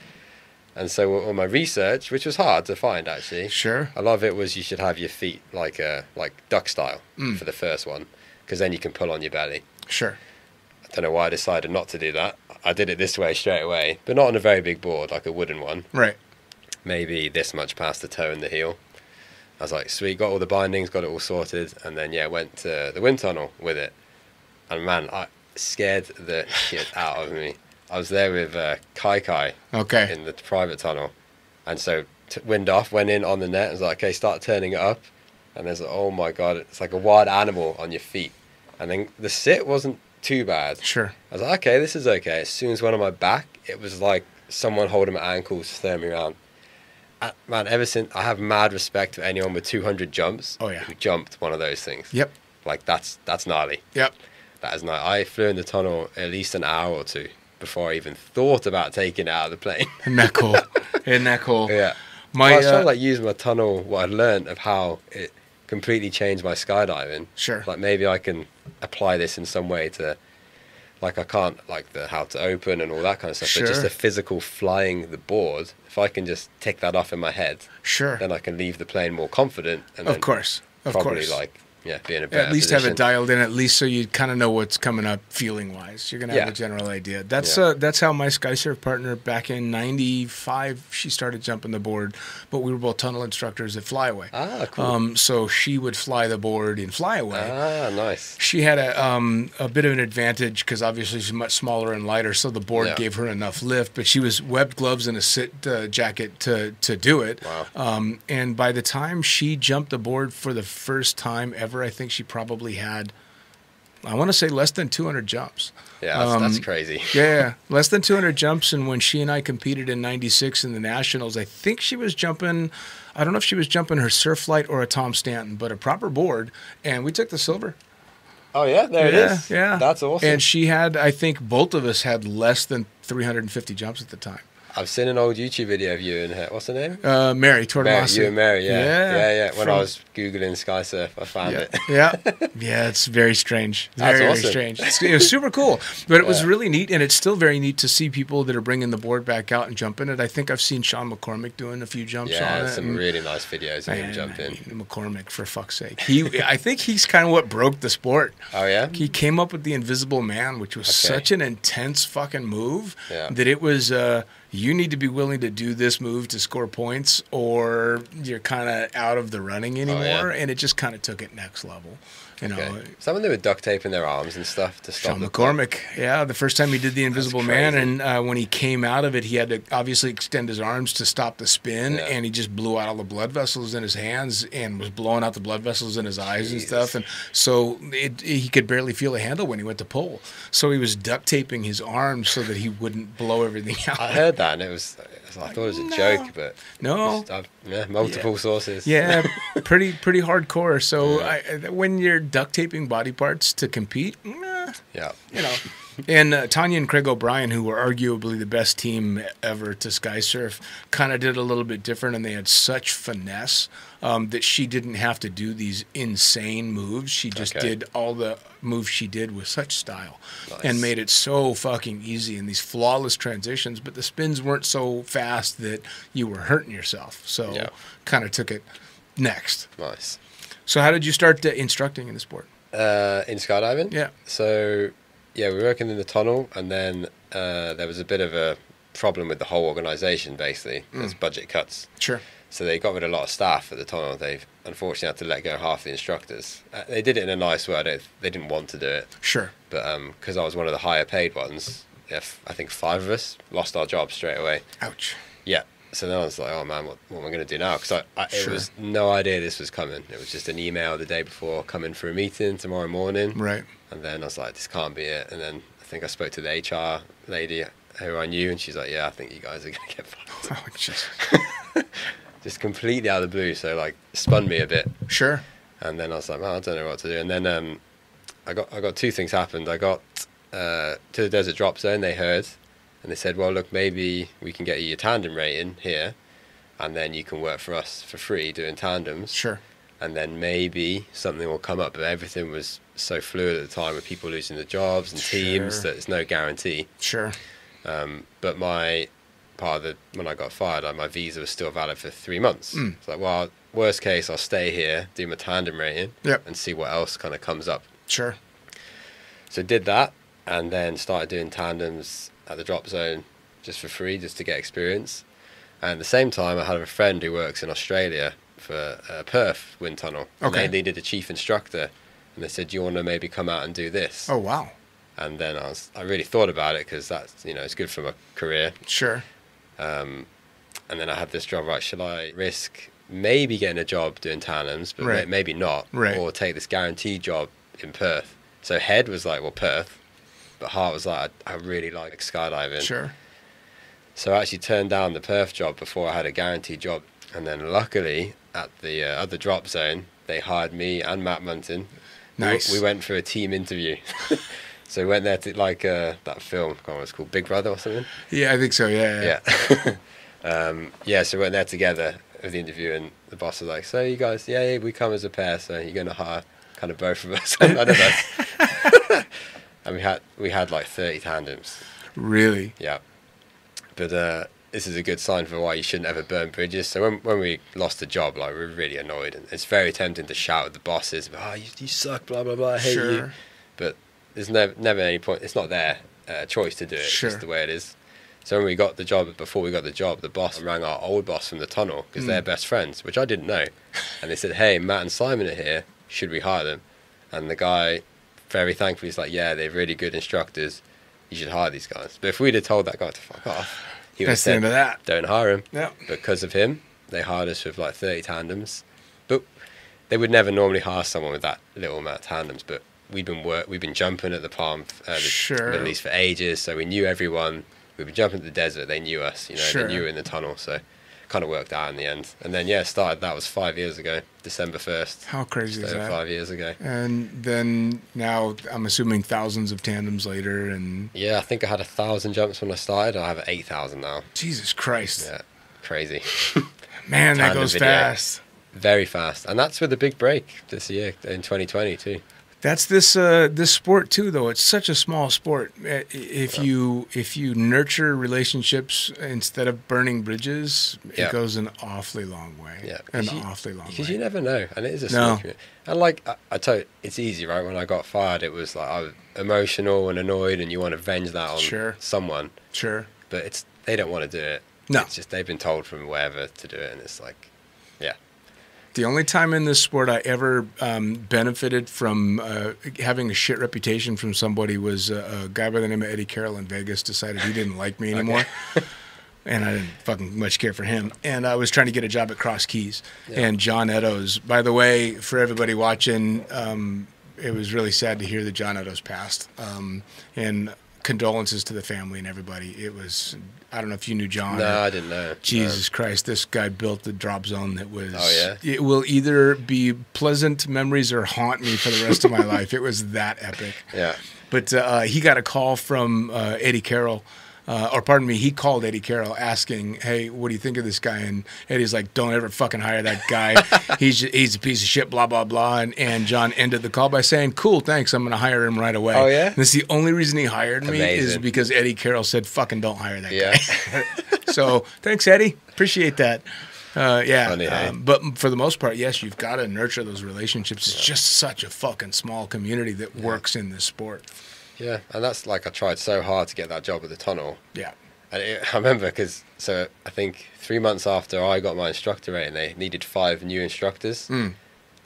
And so all my research, which was hard to find actually, Sure. a lot of it was you should have your feet like uh, like duck style Mm. for the first one, because then you can pull on your belly. Sure. I don't know why I decided not to do that. I did it this way straight away, but not on a very big board, like a wooden one, Right. maybe this much past the toe and the heel. I was like, sweet, got all the bindings, got it all sorted, and then yeah, went to the wind tunnel with it. And man, I scared the shit out of me. I was there with uh, Kai Kai Okay. in the private tunnel, and so t- wind off, went in on the net, and was like, okay, start turning it up, and there's like, oh my god, it's like a wild animal on your feet, and then the sit wasn't too bad. Sure. I was like, okay, this is okay. As soon as I went on my back, it was like someone holding my ankles, throwing me around. uh, man, ever since I have mad respect for anyone with 200 jumps. Oh, yeah. Who jumped one of those things. Yep. Like that's that's gnarly. Yep. That is not. I flew in the tunnel at least an hour or two before I even thought about taking it out of the plane. Isn't that cool? Isn't that cool? yeah. My, I was trying uh, to like use my tunnel, what I'd learned of how it completely changed my skydiving. Sure. Like maybe I can apply this in some way to, like I can't like the how to open and all that kind of stuff, but just the physical flying the board. If I can just tick that off in my head, Sure. then I can leave the plane more confident. And Of course. Of probably course. like yeah, be in a at least have it dialed in, at least so you kind of know what's coming up feeling wise. You're gonna have Yeah. a general idea. That's Yeah. uh, that's how my skysurf partner back in '95 she started jumping the board, but we were both tunnel instructors at Flyaway. Ah, cool. Um, so she would fly the board in Flyaway. ah, nice. She had a um, a bit of an advantage because obviously she's much smaller and lighter, so the board Yeah. gave her enough lift. But she was webbed gloves and a sit uh, jacket to to do it. Wow. Um, and by the time she jumped the board for the first time ever, I think she probably had, I want to say, less than 200 jumps. Yeah, that's, that's Um, crazy. Yeah, less than 200 jumps. And when she and I competed in '96 in the nationals, I think she was jumping. I don't know if she was jumping her surf light or a Tom Stanton, but a proper board, and we took the silver. Oh yeah, there it yeah, is. Yeah, that's awesome. And she had, I think, both of us had less than 350 jumps at the time. I've seen an old YouTube video of you and her. What's her name? Uh, Mary Tortomasi. you and Mary, yeah, Yeah, yeah, yeah. When I was googling sky surf, I found Yeah, it. yeah, yeah. It's very strange. That's awesome. very strange. It's, it was super cool, but it was really neat, and it's still very neat to see people that are bringing the board back out and jumping it. I think I've seen Sean McCormick doing a few jumps Yeah, on it. some and- really nice videos of him jumping. McCormick, for fuck's sake. He, I think he's kind of what broke the sport. Oh yeah, He came up with the Invisible Man, which was Okay. such an intense fucking move Yeah. that it was. Uh, you need to be willing to do this move to score points, or you're kind of out of the running anymore. Oh, yeah. And it just kind of took it next level. You know, Okay. Some of them were duct taping their arms and stuff to stop Sean McCormick, yeah, the first time he did the Invisible Man, and uh, when he came out of it, he had to obviously extend his arms to stop the spin, Yeah. and he just blew out all the blood vessels in his hands and was blowing out the blood vessels in his eyes and stuff, and so it, he could barely feel the handle when he went to pull. So he was duct taping his arms so that he wouldn't blow everything out. I heard that and it was. I thought it was a No. joke, but No. just- I've- yeah, multiple sources. Yeah, pretty pretty hardcore. So Yeah. I, when you're duct taping body parts to compete, nah, yeah. you know. And uh, Tanya and Craig O'Brien, who were arguably the best team ever to sky surf, kind of did a little bit different, and they had such finesse um, that she didn't have to do these insane moves. She just Okay. did all the moves she did with such style, Nice. and made it so fucking easy in these flawless transitions. But the spins weren't so fast that you were hurting yourself. So Yeah. kind of took it next. Nice. So how did you start uh, instructing in the sport? Uh, in skydiving. Yeah. So, yeah, we were working in the tunnel, and then uh, there was a bit of a problem with the whole organisation. Basically, Mm. there's budget cuts, Sure. So they got rid of a lot of staff at the time. They've unfortunately had to let go half the instructors. Uh, they did it in a nice way. I don't, they didn't want to do it, Sure. but because I was one of the higher paid ones, if I think five of us lost our jobs straight away. Ouch. Yeah. So then I was like, oh man, what, what am I going to do now? Because I, I, it was no idea this was coming. It was just an email the day before, coming for a meeting tomorrow morning. Right. And then I was like, this can't be it. And then I think I spoke to the HR lady who I knew, and she's like, yeah, I think you guys are going to get fired. Oh. Just completely out of the blue. So like, spun me a bit. Sure. And then I was like, man, I don't know what to do. And then um, I got I got two things happened. I got uh, to the desert drop zone. They heard, and they said, well, look, maybe we can get you your tandem rating here, and then you can work for us for free doing tandems. Sure. And then maybe something will come up. But everything was so fluid at the time with people losing their jobs and teams Sure. that it's no guarantee. Sure. Um, but my part of the when I got fired, my visa was still valid for three months. Mm. It's like, well, worst case, I'll stay here, do my tandem rating, Yep. and see what else kind of comes up. Sure. So did that, and then started doing tandems at the drop zone just for free, just to get experience. And at the same time, I had a friend who works in Australia for uh, Perth Wind Tunnel. And Okay. they needed a chief instructor, and they said, "Do you want to maybe come out and do this?" Oh wow. And then I was, I really thought about it because that's you know it's good for my career. Sure. Um, and then I had this job. Right, should I risk maybe getting a job doing tandems, but Right. maybe not, Right. or take this guaranteed job in Perth? So head was like, well, Perth, but heart was like, I, I really like skydiving. Sure. So I actually turned down the Perth job before I had a guaranteed job And then luckily at the uh, other drop zone, they hired me and Matt Munton. We- Nice. We, went for a team interview. so we went there to like uh, that film, I can't remember it's called, Big Brother or something. Yeah, I think so. Yeah. Yeah. Yeah. um, yeah, so we went there together for the interview, and the boss was like, "So you guys, yeah, yeah we come as a pair, so you're going to hire kind of both of us, and none of us." and we had we had like 30 tandems. Really. Yeah. But uh, this is a good sign for why you shouldn't ever burn bridges. So when when we lost the job, like we were really annoyed, and it's very tempting to shout at the bosses, "Oh, you, you suck, blah blah blah, I hate you." Sure. But there's never never any point. It's not their uh, choice to do it. It's just the way it is. So when we got the job, before we got the job, the boss rang our old boss from the tunnel because Hmm. they're best friends, which I didn't know. And they said, "Hey, Matt and Simon are here. Should we hire them?" And the guy, very thankfully, is like, "Yeah, they're really good instructors. You should hire these guys." But if we'd have told that guy to fuck off, he would have That's the end said, that. "Don't hire him." Yeah. Because of him, they hired us with like 30 tandems. But they would never normally hire someone with that little amount of tandems. But we've been work, we've been jumping at the Palm, uh, the Sure. Middle East for ages, so we knew everyone. We've been jumping to the desert. They knew us, you know. Sure. They knew we in the tunnel, so kind of worked out in the end. And then yeah, started. That was five years ago, December first. How crazy is that? five years ago. And then now I'm assuming thousands of tandems later, and Yeah, I think I had a thousand jumps when I started. I have eight thousand now. Jesus Christ, Yeah, crazy. man, that goes video. fast. Very fast, and that's with a big break this year in 2020 too. That's this uh, this sport too, though. It's such a small sport. Uh, If you if you nurture relationships instead of burning bridges, Yeah. it goes an awfully long way. Yeah, an you- awfully long Because way. you never know, and it is a No. community. And like I, I tell you, it's easy, right? When I got fired, it was like I was emotional and annoyed, and you want to venge that on Sure. someone, sure. but it's they don't want to do it. No. it's just they've been told from wherever to do it, and it's like, yeah, The only time in this sport I ever um, benefited from uh, having a shit reputation from somebody was uh, a guy by the name of Eddie Carroll in Vegas decided he didn't like me anymore. And I didn't fucking much care for him. And I was trying to get a job at Cross Keys. And John Eddowes, by the way, for everybody watching, um, it was really sad to hear that John Eddowes passed. Um, and condolences to the family and everybody. It was, I don't know if you knew John. no, I didn't know. Jesus Christ, this guy built the drop zone that was. Oh, yeah? It will either be pleasant memories or haunt me for the rest of my life. It was that epic. Yeah, But uh, he got a call from uh, Eddie Carroll, uh, or pardon me, he called Eddie Carroll asking, "Hey, what do you think of this guy?" And Eddie's like, "Don't ever fucking hire that guy. he's he's a piece of shit." Blah blah blah. And, and John ended the call by saying, "Cool, thanks. I'm going to hire him right away." Oh, yeah? And this is the only reason he hired me is because Eddie Carroll said, "Fucking don't hire that yeah, guy." so thanks, Eddie. Appreciate that. Uh, yeah, Funny, hey? um, but for the most part, yes, you've got to nurture those relationships. It's just such a fucking small community that works in this sport. Yeah. And that's like I tried so hard to get that job at the tunnel. Yeah, And it, I remember because so I think three months after I got my instructor rating, they needed five new instructors, Mm.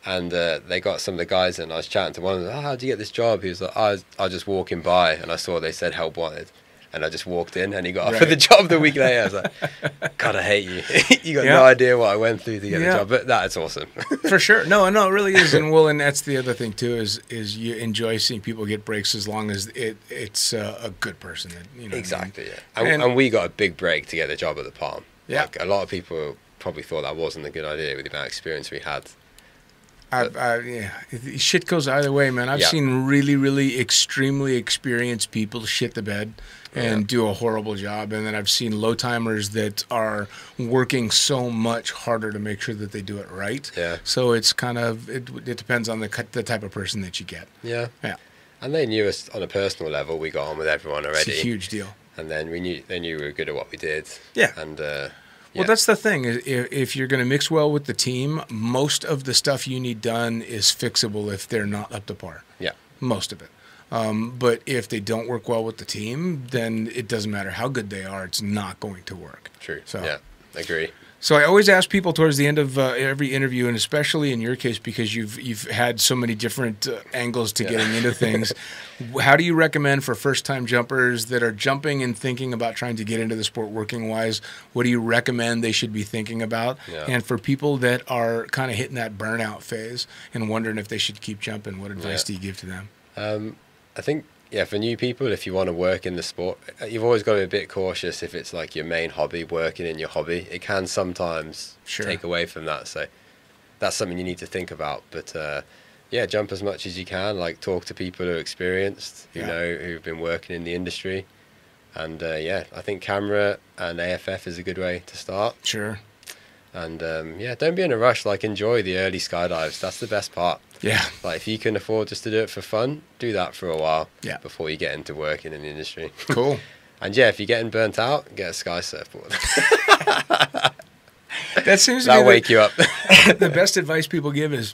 and uh, they got some of the guys and I was chatting to one of them. Oh, how would you get this job? He was like, I was, I was just walking by and I saw they said help wanted, and I just walked in and he got offered the job the week later. I was like, God, I hate you. you got Yeah. no idea what I went through to get Yeah. the job, but that's awesome. for sure. No, no, it really is. And well, and that's the other thing too is is you enjoy seeing people get breaks as long as it it's uh, a good person. That, you know, what I mean? exactly. Yeah. And, And- and we got a big break to get the job at the Palm. Yeah. Like, a lot of people probably thought that wasn't a good idea with the amount of experience we had. I've, I, yeah, shit goes either way, man. I've Yeah. seen really, really extremely experienced people shit the bed and Yeah. do a horrible job, and then I've seen low timers that are working so much harder to make sure that they do it right. Yeah. So it's kind of it, it depends on the cut- the type of person that you get. Yeah. Yeah, And they knew us on a personal level. We got on with everyone it's already. a huge deal. And then we knew they knew we were good at what we did. Yeah. And uh, Well, yeah. that's the thing. If, if you're going to mix well with the team, most of the stuff you need done is fixable if they're not up to par. yeah, most of it. Um, but if they don't work well with the team, then it doesn't matter how good they are; it's not going to work. true. So- Yeah, agree. So I always ask people towards the end of uh, every interview, and especially in your case because you've you've had so many different uh, angles to Yeah. getting into things. how do you recommend for first time jumpers that are jumping and thinking about trying to get into the sport working wise? What do you recommend they should be thinking about? Yeah. And for people that are kind of hitting that burnout phase and wondering if they should keep jumping, what advice Yeah. do you give to them? Um, I think yeah, for new people, if you want to work in the sport, you've always got to be a bit cautious if it's like your main hobby, working in your hobby. It can sometimes Sure. take away from that. So that's something you need to think about. But uh, yeah, jump as much as you can. Like talk to people who are experienced, you Yeah. know, who've been working in the industry. And uh, yeah, I think camera and AFF is a good way to start. Sure. And um, yeah, don't be in a rush. Like enjoy the early skydives. That's the best part. Yeah. Like if you can afford just to do it for fun, do that for a while. Yeah. Before you get into working in the industry. Cool. and yeah, if you're getting burnt out, get a sky surfboard. That seems to That'll be wake you up. the, the best advice people give is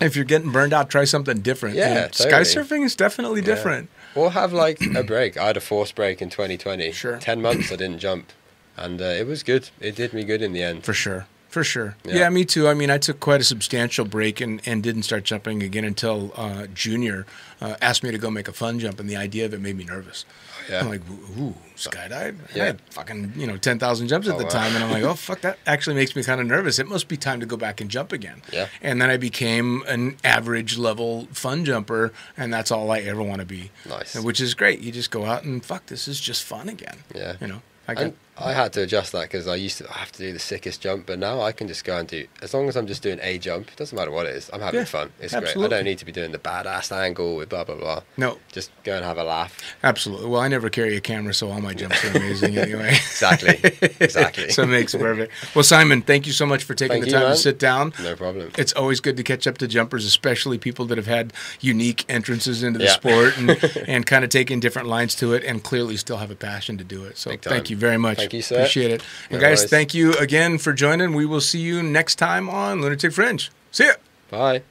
if you're getting burned out, try something different. Yeah, And Sky surfing is definitely different. or have like a break. I had a forced break in 2020. Sure. Ten months I didn't jump, and uh, it was good. It did me good in the end. For sure. For sure. Yeah. Yeah. me too. I mean, I took quite a substantial break and, and didn't start jumping again until uh, junior uh, asked me to go make a fun jump, and the idea of it made me nervous. Yeah. I'm like, ooh, skydive? I Yeah. had fucking, you know, 10,000 jumps at Oh, the wow. time. And I'm like, oh, fuck, that actually makes me kind of nervous. It must be time to go back and jump again. Yeah. And then I became an average level fun jumper, and that's all I ever want to be. Nice. Which is great. You just go out and, fuck, this is just fun again. Yeah. You know, I And I had to adjust that because I used to have to do the sickest jump, but now I can just go and do as long as I'm just doing a jump. It doesn't matter what it is. I'm having Yeah, fun. It's great. I don't need to be doing the badass angle with blah blah blah. no, Just go and have a laugh. absolutely. Well, I never carry a camera, so all my jumps are amazing anyway. Exactly. exactly. so it makes it perfect. Well, Simon, thank you so much for taking Thank the you, time to sit down. no problem. It's always good to catch up to jumpers, especially people that have had unique entrances into the Yeah. sport and, and kind of taken different lines to it and clearly still have a passion to do it. So thank time. You very much. Thank you, sir. Appreciate it. And No guys, worries. thank you again for joining. We will see you next time on Lunatic Fringe. See ya. Bye.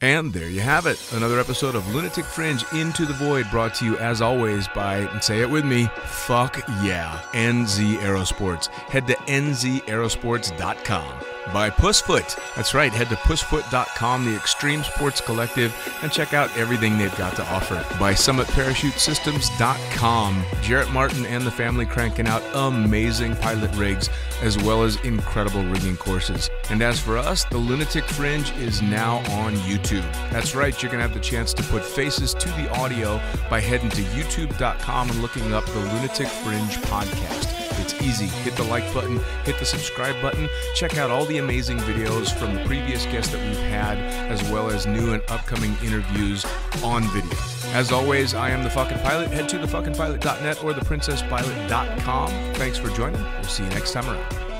And there you have it. Another episode of Lunatic Fringe Into the Void brought to you as always by, and say it with me, fuck yeah, NZ Aerosports. Head to nzaerosports.com. By Pussfoot. That's right, head to pussfoot.com, the extreme sports collective, and check out everything they've got to offer. By summitparachutesystems.com. Jarrett Martin and the family cranking out amazing pilot rigs as well as incredible rigging courses. And as for us, the Lunatic Fringe is now on YouTube. That's right, you're going to have the chance to put faces to the audio by heading to youtube.com and looking up the Lunatic Fringe podcast. It's easy. Hit the like button, hit the subscribe button, check out all the amazing videos from the previous guests that we've had, as well as new and upcoming interviews on video. As always, I am the fucking pilot. Head to thefuckingpilot.net or theprincesspilot.com. Thanks for joining. We'll see you next time around.